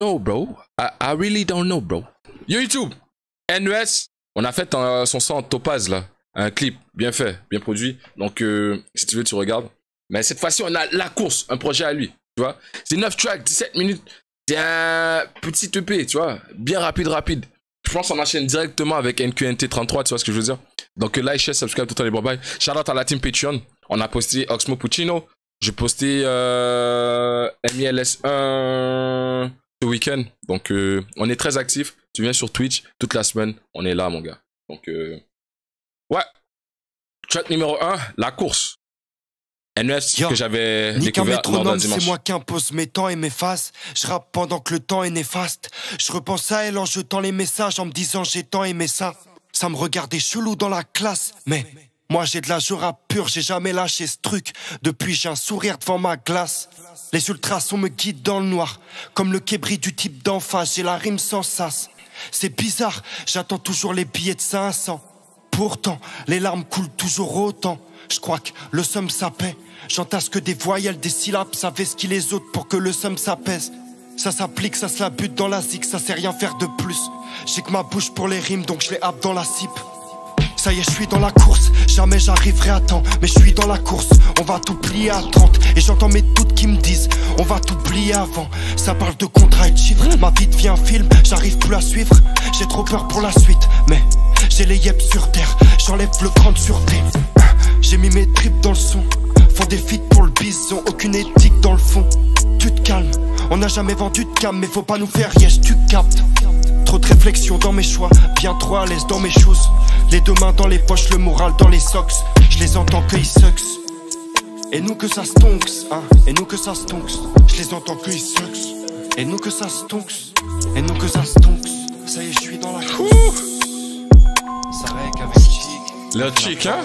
know, bro. I, really don't know, bro. Yo, YouTube, NES, on a fait un- son son en topaz, là. Un clip bien fait, bien produit. Donc, euh, si tu veux, tu regardes. Mais cette fois-ci, on a La Course, un projet à lui. Tu vois C'est 9 tracks, 17 minutes. C'est un petit EP, tu vois Bien rapide, rapide. Je pense qu'on enchaîne directement avec NQNT33, tu vois ce que je veux dire Donc, euh, like, share, subscribe, tout les bye Shout out à la team Patreon. On a posté Oxmo Puccino. J'ai posté euh, MILS1 ce week-end. Donc, euh, on est très actifs. Tu viens sur Twitch toute la semaine. On est là, mon gars. Donc, euh, ouais. Track numéro 1, la course. NS Yo, que j'avais découvert lors d'un métronome, c'est dimanche. moi qui impose mes temps et mes faces. Je rappe pendant que le temps est néfaste. Je repense à elle en jetant les messages, en me disant j'ai tant aimé ça. Ça me regardait chelou dans la classe, mais moi j'ai de la rap pure, j'ai jamais lâché ce truc. Depuis j'ai un sourire devant ma glace. Les ultrasons me guident dans le noir, comme le kébri du type d'en face, j'ai la rime sans sas. C'est bizarre, j'attends toujours les billets de 500. Pourtant, les larmes coulent toujours autant. Je crois que le somme s'apaise. J'entasse que des voyelles, des syllabes, ça ce qui les autres pour que le somme s'apaise. Ça s'applique, ça se la bute dans la zig, ça sait rien faire de plus. J'ai que ma bouche pour les rimes, donc je les happe dans la cipe. Ça y est, je suis dans la course, jamais j'arriverai à temps, mais je suis dans la course. On va t'oublier à 30, et j'entends mes doutes qui me disent, on va t'oublier avant. Ça parle de contrat et de chiffres, ma vie devient un film, j'arrive plus à suivre. J'ai trop peur pour la suite, mais j'ai les yeux sur terre, j'enlève le crâne sur terre. J'ai mis mes tripes dans le son, font des feats pour le bison, aucune éthique dans le fond. Tu te calmes, on n'a jamais vendu de cam, mais faut pas nous faire yes, tu captes. Trop de réflexion dans mes choix, bien trop à l'aise dans mes choses. Les deux mains dans les poches, le moral dans les socks. Je les entends que ils sucks. Et nous que ça stonks, hein. Et nous que ça stonks. Je les entends que ils sucks. Et nous que ça stonks. Et nous que ça stonks. Ça y est, je suis dans la course. Ça règle avec Chic. Le chick, hein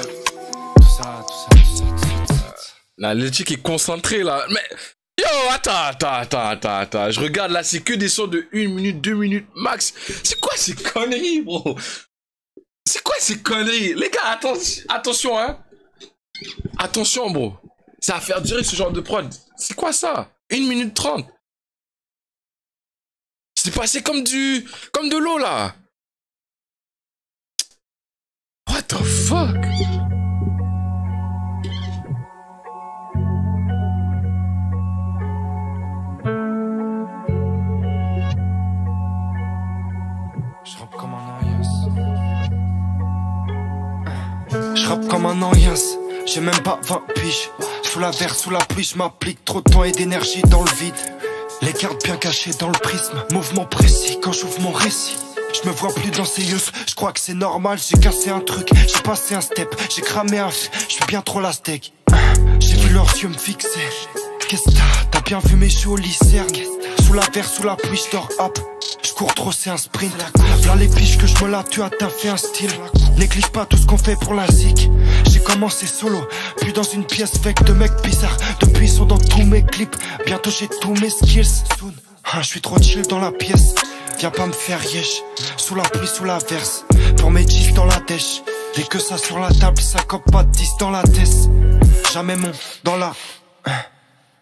Tout ça, tout ça, tout ça, tout ça. Là, le chick est concentré, là. Mais, yo, attends, attends, attends, attends, attends. Je regarde, là, c'est que des sons de 1 minute, 2 minutes max. C'est quoi ces conneries, bro? C'est quoi ces conneries? Les gars, atten- attention, hein Attention, bro. Ça va faire durer ce genre de prod. C'est quoi ça? 1 minute 30 C'est passé comme du... Comme de l'eau, là What the fuck? J'ai même pas 20 piges. Sous la verre, sous la pluie, je m'applique trop de temps et d'énergie dans le vide. Les cartes bien cachées dans le prisme. Mouvement précis quand j'ouvre mon récit. Je me vois plus dans ces yeux, je crois que c'est normal, j'ai cassé un truc, j'ai passé un step, j'ai cramé un f, je suis bien trop la steak. J'ai vu leurs yeux me fixer. Qu'est-ce que t'as? T'as bien vu mes jolis cernes Sous la verre, sous la pluie, je hop. Je cours trop, c'est un sprint. Là les piches que je me la tue à fait un style. Néglige pas tout ce qu'on fait pour la zik. Commencé solo, puis dans une pièce avec de mecs bizarres. Depuis ils sont dans tous mes clips. Bientôt j'ai tous mes skills. Soon. Ah, je suis trop chill dans la pièce. Viens pas me faire yesh. Sous la pluie, sous la verse. Pour mes jeans dans la dèche. Dès que ça sur la table, ça cope pas de 10 dans la tête. Jamais mon dans la.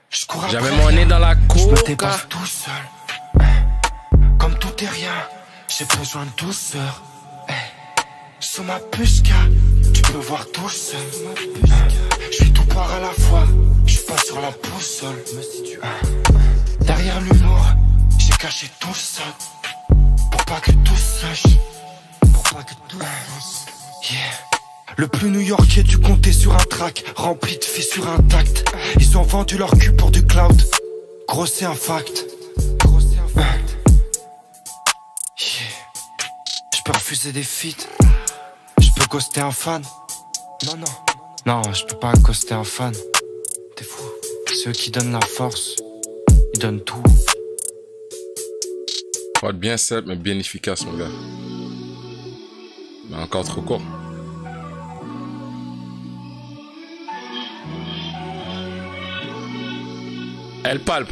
Je cours après J'avais mon nez dans la je me tout seul. Comme tout est rien, j'ai besoin de douceur. Eh, Sous ma pushka, tu peux voir tout seul. Je suis tout part à la fois, je suis pas sur la boussole. Derrière l'humour, j'ai caché tout ça. Pour pas que tout sache. Pour pas que tout sache. Yeah. Le plus new-yorkais du comté sur un track, rempli de fissures intactes. Ils ont vendu leur cul pour du cloud. Gros, c'est un fact. Gros, c'est un fact. Yeah. Je peux refuser des feats. Je peux ghoster un fan. Non, non. Non, je peux pas ghoster un fan. T'es fou. Ceux qui donnent la force, ils donnent tout. Faut bien simple, mais bien efficace, mon gars. Mais encore trop court. Elle palpe.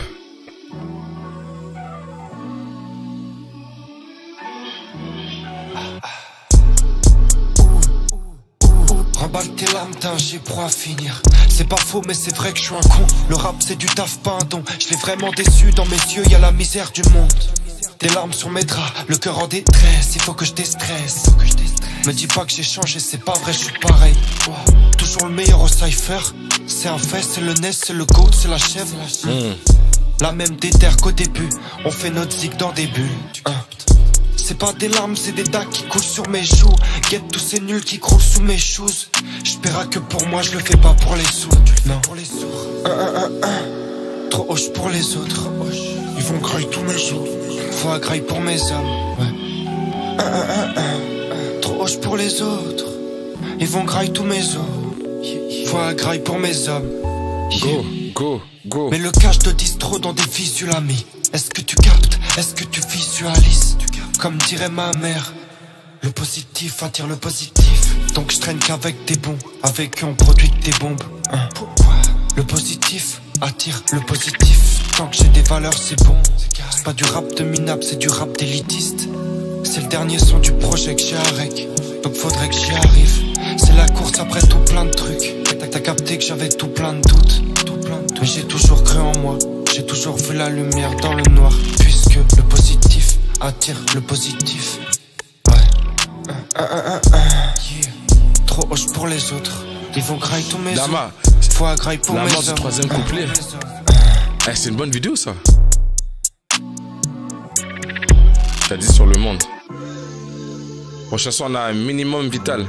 J'ai pour à finir. C'est pas faux, mais c'est vrai que je suis un con. Le rap, c'est du taf, pas un don. Je l'ai vraiment déçu, dans mes yeux, y a la misère du monde. Des larmes sur mes draps, le cœur en détresse, il faut que je déstresse. Me dis pas que j'ai changé, c'est pas vrai, je suis pareil. Toujours le meilleur au cypher. C'est un fait, c'est le nez, c'est le goat, c'est la chèvre. La même déterre qu'au début, on fait notre zig dans des bulles. Hein. C'est pas des larmes, c'est des dacs qui coulent sur mes joues. Guette tous ces nuls qui croulent sous mes shoes. J'espère que pour moi, je le fais pas pour les sous. Non. Pour les Trop hoche pour les autres. Ils vont grailler tous mes jours. Faut agrailler pour mes hommes. Ouais. Trop hoche pour les autres. Ils vont grailler tous mes os. Faut agrailler pour mes hommes. Go, go, go. Mais le cache te distro dans des visuels Est-ce que tu captes? Est-ce que tu visualises? Comme dirait ma mère, le positif attire le positif. Donc je traîne qu'avec des bons, avec eux on produit des bombes. Hein. Le positif attire le positif? Tant que j'ai des valeurs, c'est bon. C'est pas du rap de minable, c'est du rap d'élitiste. C'est le dernier son du projet que j'ai avec. Donc faudrait que j'y arrive. C'est la course après tout plein de trucs. T'as capté que j'avais tout plein de doutes. Mais j'ai toujours cru en moi. J'ai toujours vu la lumière dans le noir. Puisque le positif attire le positif. Ouais. Trop hoche pour les autres. Ils vont grailler tous mes Dama, Faut grailler pour la mes mort du troisième couplet. Eh, c'est une bonne vidéo ça. T'as dit sur le monde. Prochaine chanson, on a un minimum vital.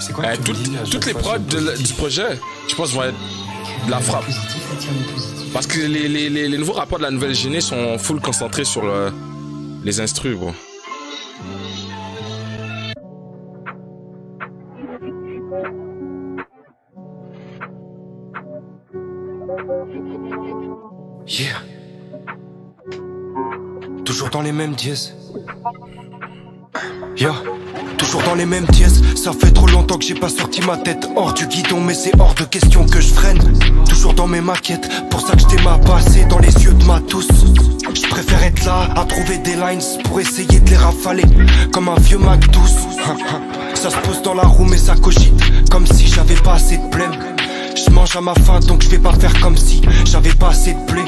C'est quoi Eh, toutes, toutes les prods du projet, je pense, vont être de la frappe. Parce que les, les, les, les nouveaux rapports de la nouvelle géné sont full concentrés sur le- les instrus, bro. Yeah. Toujours dans les mêmes dièses. Yeah. Toujours dans les mêmes dièses. Ça fait trop longtemps que j'ai pas sorti ma tête hors du guidon, mais c'est hors de question que je freine. Toujours dans mes maquettes, pour ça que je ma passé dans les yeux de ma tous. Je préfère être là à trouver des lines pour essayer de les rafaler comme un vieux Mac douce. Ça se pose dans la roue mais ça cogite comme si j'avais pas assez de blême. Je mange à ma faim donc je vais pas faire comme si j'avais pas assez de blé.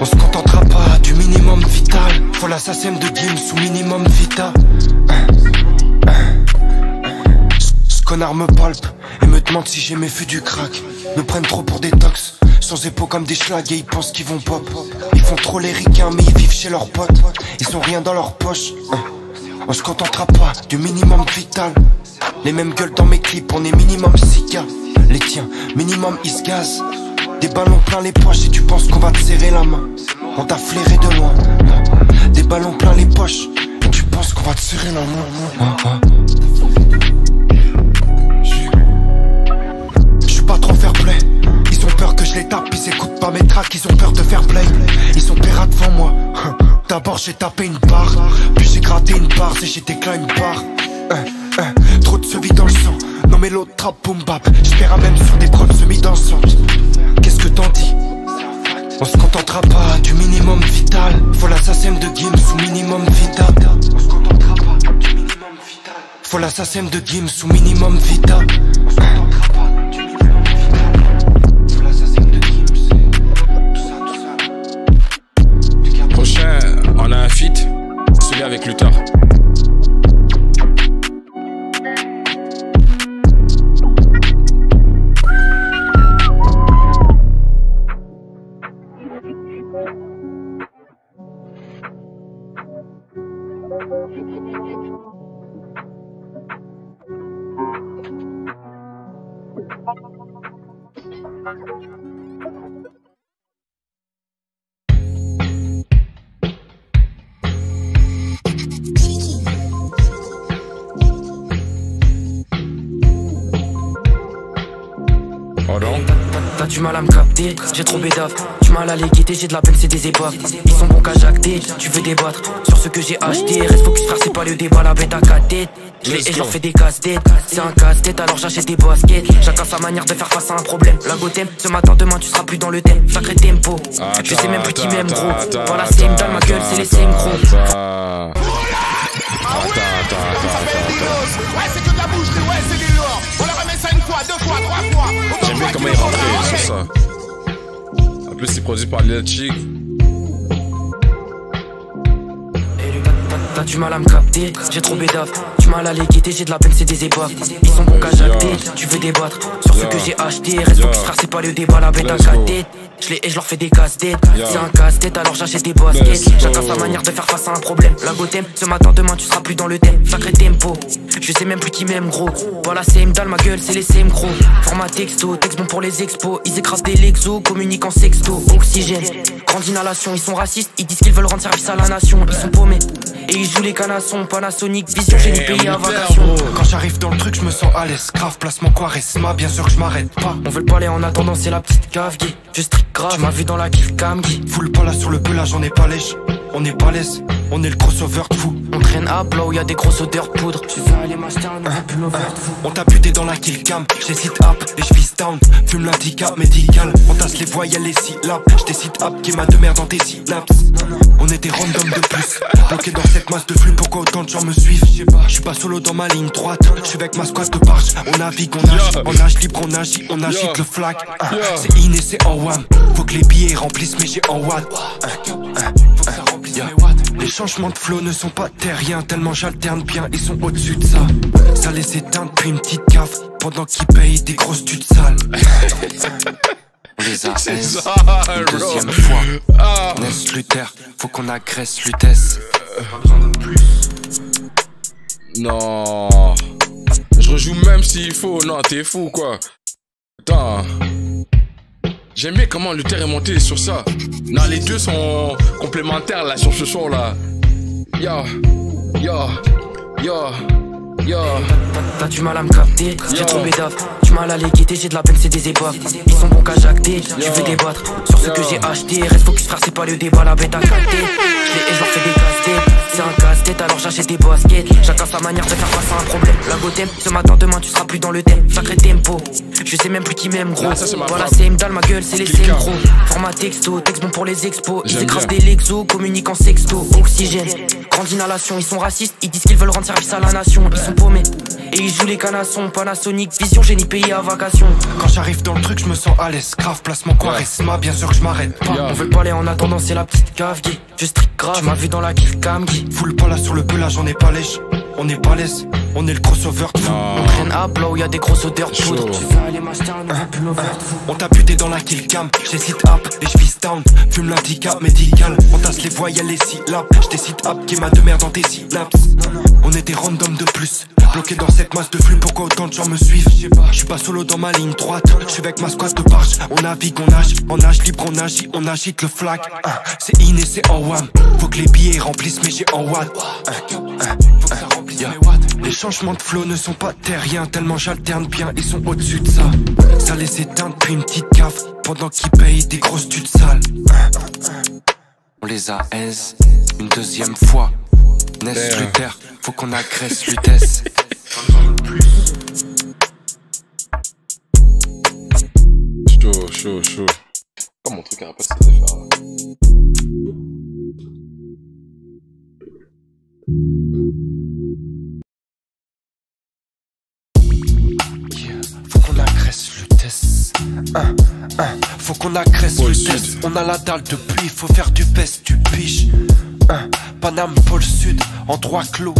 On se contentera pas du minimum vital. Faut l'assassin de Gims ou minimum vita. Connard me palpe et me demande si j'ai mes fûts du crack. Me prennent trop pour des tox. Sans épaules comme des schlags et ils pensent qu'ils vont pop. Ils font trop les ricains mais ils vivent chez leurs potes. Ils ont rien dans leur poche. On se contentera pas du minimum vital. Les mêmes gueules dans mes clips, on est minimum 6 gars. Les tiens, minimum is gaz. Des ballons plein les poches et tu penses qu'on va te serrer la main. On t'a flairé de loin. Des ballons plein les poches et tu penses qu'on va te serrer la main. Mes tracks, ils ont peur de faire play. Ils sont pirates devant moi. D'abord j'ai tapé une barre, puis j'ai gratté une barre et j'ai déclaré une barre. Hein, hein, trop de se vit dans le sang. Non mais l'autre trap boom bap. J'espère même sur des prods semi-dansantes. Qu'est-ce que t'en dis? On se contentera pas du minimum vital. Faut l'assassin de Gims ou minimum vita. On se contentera pas du minimum vital. Faut l'assassin de Gims ou minimum vita. Avec Luther. T'as du mal à me capter, j'ai trop bédave. Du mal à les guetter, j'ai de la peine, c'est des épaves. Ils sont bons qu'à jacter, tu veux débattre sur ce que j'ai acheté. Reste focus, frère, c'est pas le débat, la bête à quatre têtes. Et je leur go. fais des casse-têtes. C'est un casse-tête, alors j'achète des baskets. Chacun sa manière de faire face à un problème. La gothème, ce matin, demain, tu seras plus dans le thème. Sacré tempo. Je sais même plus qui m'aime, gros. Dans la same, dans ma gueule, c'est les same, gros. Attends, attends. Ouais, c'est que de la boucherie, ouais, c'est du lourd. On leur remet ça une fois, deux fois, trois fois. J'aime bien comment il sur ça. En plus, c'est produit par Lil Chic. T'as du mal à me capter, j'ai trop bédave. Du mal à les quitter, j'ai de la peine, c'est des épaves. Ils sont bons qu'à jacter, tu veux débattre sur ce que j'ai acheté. Reste focus, frère, c'est pas le débat, la bête à tête. Je les et je leur fais des casse-têtes. C'est un casse-tête, alors j'achète des baskets. Chacun sa manière de faire face à un problème. La gothème, ce matin, demain, tu seras plus dans le thème. Sacré tempo, je sais même plus qui m'aime, gros. Voilà, c'est dans ma gueule, c'est les CM gros. Format texto, texte bon pour les expos. Ils écrasent des Lexo, communiquent en sexto. Oxygène, grande inhalation. Ils sont racistes, ils disent qu'ils veulent rendre service à la nation. Ils sont paumés. Et ils jouent les canassons, Panasonic, Vision, j'ai pays à vacation. Quand j'arrive dans le truc, je me sens à l'aise. Grave, placement Quaresma, bien sûr que je m'arrête pas. On veut le parler en attendant, c'est la petite cave qui Je strict grave, tu m'as vu dans la kiff cam qui Foule pas là sur le pelage, on est pas lèche. On est pas laisse, on est le crossover de fou. On traîne à plat où y a des grosses odeurs de poudre. Tu veux aller m'acheter un nouveau pull over On t'a buté dans la kill cam, j'hésite up et je vis down. Fume l'handicap médical, on tasse les voyelles, les syllabes. J'décide up qui m'a de merde dans tes synapses. On était random de plus, bloqué dans cette masse de flux. Pourquoi autant de gens me suivent? Je suis pas solo dans ma ligne droite, je suis avec ma squad de barge. On navigue, on nage, on nage libre, on agit, on agite le flag. C'est in et c'est en wham. Faut que les billets remplissent, mais j'ai en Les changements de flow ne sont pas terriens Tellement j'alterne bien, ils sont au-dessus de ça Ça les éteint depuis une petite cave Pendant qu'ils payent des grosses tutes sales On les a aise Une deuxième fois Ah. Ness Luther, faut qu'on agresse Lutèce Non. Je rejoue même s'il faut. Non, t'es fou, quoi. Putain. J'aime bien comment Luther est monté sur ça. Non, les deux sont complémentaires, là, sur ce son-là. Yo. Yo. Yo. Yo. T'as du mal à me capter, j'ai trop bédave. Du mal à les j'ai de la peine, c'est des épaves. Ils sont bons qu'à jacter, tu veux débattre sur ce que j'ai acheté. Reste focus, frère, c'est pas le débat, la bête à capter. Je les et je leur fais des casse-têtes. C'est un casse-tête, alors j'achète des baskets. Chacun sa manière de faire face à un problème. La gothème, ce matin, demain, tu seras plus dans le thème. Sacré tempo, je sais même plus qui m'aime, gros. Voilà, c'est dans ma gueule, c'est les. CM gros. Format texto, texte bon pour les expos. Ils écrasent des Lexo, communiquent en sexto. Oxygène, grande inhalation. Ils sont racistes, ils disent qu'ils veulent rendre service à la nation. Ils sont Et ils jouent les canassons, Panasonic, Vision, génie pays à vacation. Quand j'arrive dans le truc, je me sens à l'aise. Grave, placement Quaresma, bien sûr que je m'arrête pas. On veut le parler en attendant, c'est la petite cave qui Je strict grave, tu m'as vu dans la kiff cam qui Foule pas là sur le pelage, on est pas lèche. On est pas laisse, on est le crossover fou Non. On traîne à plat où y a des grosses odeurs de poudre. Tu veux aller m'acheter un nouveau pull over On t'a buté dans la kill cam, j'hésite up et je vis down. Fume l'handicap médical, on tasse les voyelles, les syllabes. J'décide up qui m'a de merde dans tes synapses. On était random de plus, bloqué dans cette masse de flux. Pourquoi autant de gens me suivent? Je suis pas solo dans ma ligne droite, je suis avec ma squad de barge. On navigue, on nage, on nage libre, on agit, on agite le flag. Ah, C'est in et c'est en wham. Faut que les billets remplissent, mais j'ai en watt. Yeah. Les changements de flow ne sont pas terriens Tellement j'alterne bien, ils sont au-dessus de ça Ça les éteint depuis une petite cave Pendant qu'ils payent des grosses tutes sales On les a aise Une deuxième fois Damn. Luther, faut qu'on agresse Lutèce Chaud, chaud, chaud. Oh, mon truc pas de défaire, là. Hein, hein, Faut qu'on agresse Lutèce Sud. On a la dalle de pluie, faut faire du peste, du piche. Hein, Paname, pôle sud, endroit clos.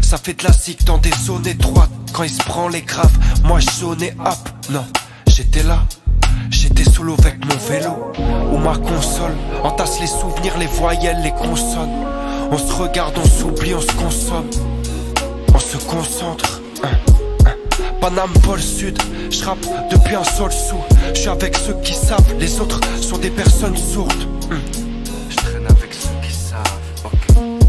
Ça fait de la cique dans des zones étroites. Quand il se prend les graves, moi je sonnais up Non, j'étais là. J'étais solo avec mon vélo Ou ma console. Entasse les souvenirs, les voyelles, les consonnes. On se regarde, on s'oublie, on se consomme. On se concentre. Paname, pôle sud, je rappe depuis un sol sous. Je suis avec ceux qui savent, les autres sont des personnes sourdes. Hmm. Je traîne avec ceux qui savent. Ok,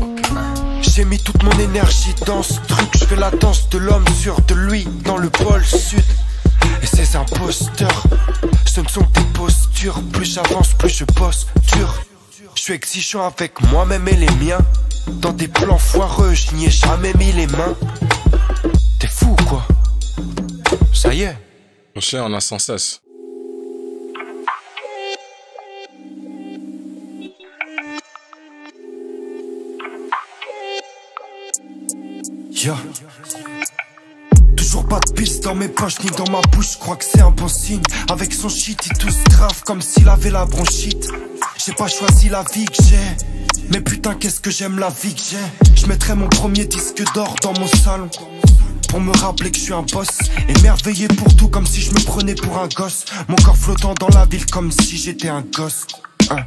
ok. J'ai mis toute mon énergie dans ce truc. Je fais la danse de l'homme sûr de lui dans le pôle sud. Et ces imposteurs, ce ne sont que des postures. Plus j'avance, plus je bosse dur. Je suis exigeant avec moi-même et les miens. Dans des plans foireux, je n'y ai jamais mis les mains. Ça y. Mon chien, a sans cesse. Toujours pas de piste dans mes poches ni dans ma bouche, crois que c'est un bon signe. Avec son shit, il tousse grave comme s'il avait la bronchite. J'ai pas choisi la vie que j'ai. Mais putain, qu'est-ce que j'aime la vie que j'ai. Je mettrais mon premier disque d'or dans mon salon. Pour me rappeler que je suis un boss. Émerveillé pour tout comme si je me prenais pour un gosse. Mon corps flottant dans la ville comme si j'étais un gosse. Hein.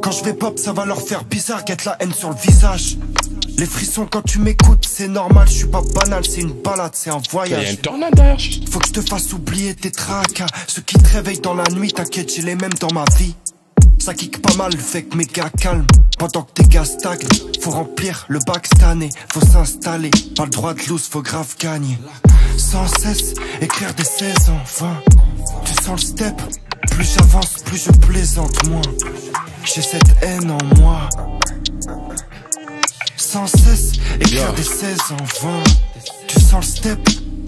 Quand je vais pop, ça va leur faire bizarre, Get la haine sur le visage. Les frissons quand tu m'écoutes, c'est normal, je suis pas banal, c'est une balade, c'est un voyage. Il y a une tornade derrière. Faut que je te fasse oublier tes tracas. Ceux qui te réveillent dans la nuit, t'inquiète, j'ai les mêmes dans ma vie. Ça kick pas mal, fait que mes gars calmes. Pendant que tes gars stagnent, faut remplir le bac cette année, faut s'installer. Pas le droit de loose, faut grave gagner. Sans cesse, écrire des 16 ans, Tu sens le step, plus j'avance, plus je plaisante moins. J'ai cette haine en moi. Sans cesse, écrire des 16 en 20. Tu sens le step,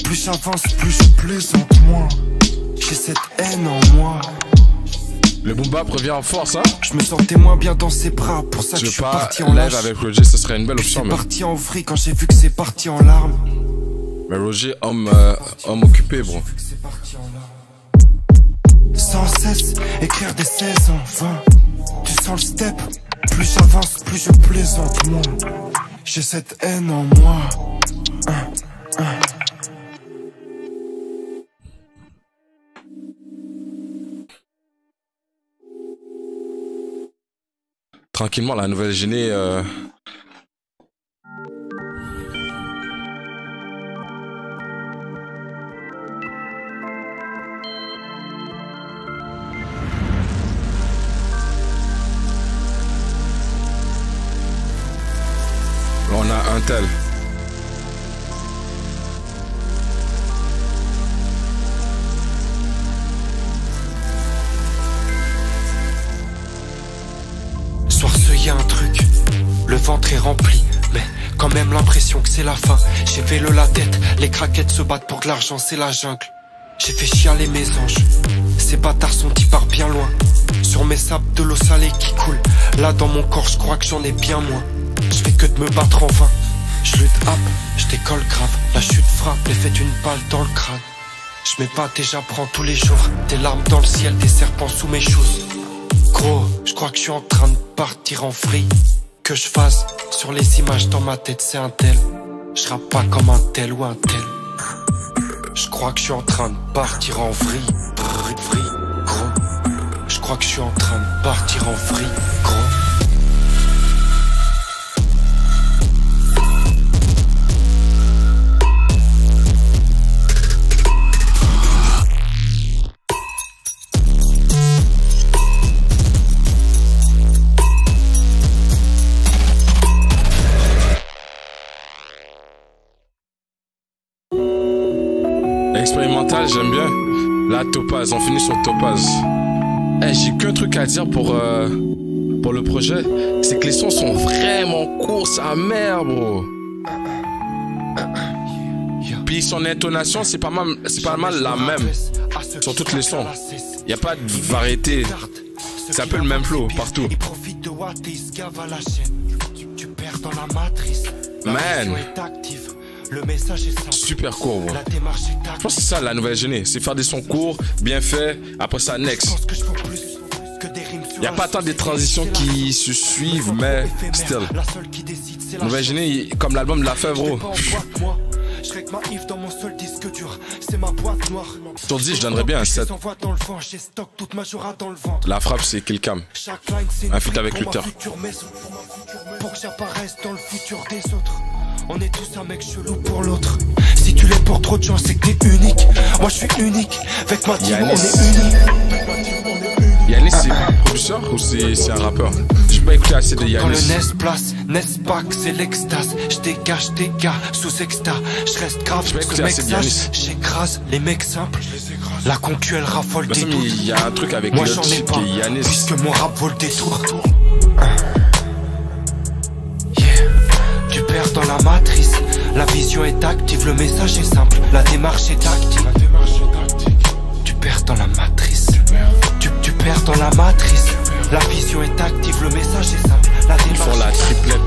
plus j'avance, plus je plaisante moins. J'ai cette haine en moi. Le boom bap revient en force, hein Je me sentais moins bien dans ses bras, pour ça que je suis parti en live avec Roger, ce serait une belle option. Je suis parti en vrille quand j'ai vu que c'est parti en larmes. Mais Roger, homme, euh, homme occupé, bro. Sans cesse, écrire des 16 en 20. Tu sens le step, plus j'avance, plus je plaisante moins. J'ai cette haine en moi. Tranquillement, la nouvelle génie le ventre est rempli, mais quand même l'impression que c'est la fin. J'ai vélo la tête, les craquettes se battent pour de l'argent, c'est la jungle. J'ai fait chialer mes anges, ces bâtards sont y par bien loin. Sur mes sables de l'eau salée qui coule, là dans mon corps je crois que j'en ai bien moins. Je fais que de me battre en vain. Je lutte hop, je décolle grave. La chute frappe et fait une balle dans le crâne. Je m'épate et j'apprends tous les jours. Des larmes dans le ciel, des serpents sous mes choses. Gros, je crois que je suis en train de partir en free. Que je fasse sur les images dans ma tête, c'est un tel. Je rappe pas comme un tel ou un tel. Je crois que je suis en train de partir en vrille. Gros, je crois que je suis en train de partir en vrille. Gros. J'aime bien. La topaz, on finit sur topaz. Eh, j'ai qu'un truc à dire pour, euh, pour le projet. C'est que les sons sont vraiment courts, sa mère, bro. Puis son intonation, c'est pas mal, c'est pas mal la même sur toutes les sons. Y a pas de variété. C'est un peu le même flow partout. Man. Le message est Super court, bro. Je pense que c'est ça la nouvelle génie. C'est faire des sons courts, bien faits, après ça, next. Il n'y a pas tant de transitions qui se suivent, mais still. Nouvelle génie, comme l'album de la fèvre, bro. Sur 10, je donnerais bien un 7. La frappe, c'est Killcam. Un feat avec Luther. Pour que j'apparaisse dans le futur des autres. On est tous un mec chelou pour l'autre. Si tu l'es pour trop de gens, c'est que t'es unique. Moi je suis unique. Avec ma team, on est unique. Yannis, c'est un producteur ou c'est un rappeur? J'ai pas écouté assez de Yannis. Quand le NES place, NES pack, c'est l'extase. J'dégage des gars sous exta. J'reste grave, ce mec sache. J'écrase les mecs simples. La concu, elle raffole bah, des doutes. Il y a un truc avec Moi j'en ai pas, Yannis. puisque mon rap vole des tours. Dans la matrice. La vision est active, le message est simple, la démarche est active. Tu perds dans la matrice. Tu, tu perds dans la matrice. La vision est active, le message est simple, la démarche Ils font la triplette.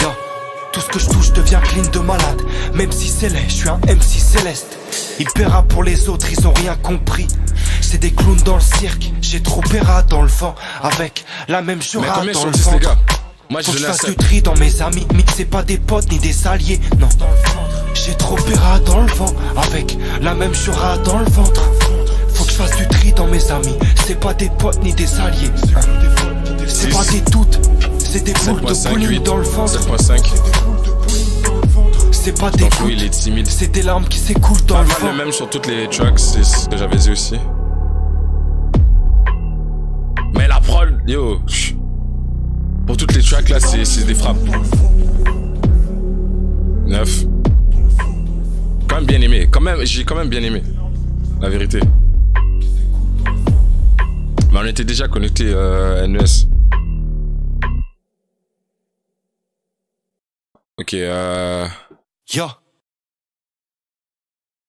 Yo, tout ce que je touche devient clean de malade, même si c'est laid, je suis un MC céleste. Il paiera pour les autres, ils ont rien compris. C'est des clowns dans le cirque, j'ai trop péra dans le vent, avec la même jura dans le 10 les ventre. Gars Moi je Faut que je fasse du 7. tri dans mes amis, mais c'est pas des potes ni des alliés, non. J'ai trop péra dans le vent, avec la même jura dans le ventre. Faut que je fasse du tri dans mes amis, c'est pas des potes ni des alliés. C'est pas des doutes, c'est des boules de 7.5, bowling 8, dans le ventre. 7.5. C'est pas des gouttes, il est timide. c'est des larmes qui s'écoulent dans le vent. le même sur toutes les tracks, c'est ce que j'avais dit aussi. Mais la prod, yo. Pour toutes les tracks là, c'est des frappes. 9. Quand même bien aimé, quand même, j'ai quand même bien aimé, la vérité. Mais on était déjà connecté euh, NES. Ok, euh... Ya,